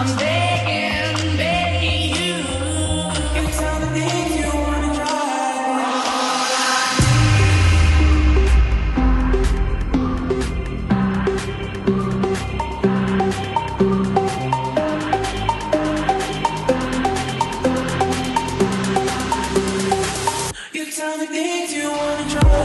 I'm there. Tell time I you wanna try